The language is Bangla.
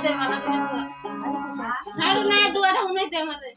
আরেকটা দুয়াতে মানা করব না দুয়াটা উনাইতে আমাদের।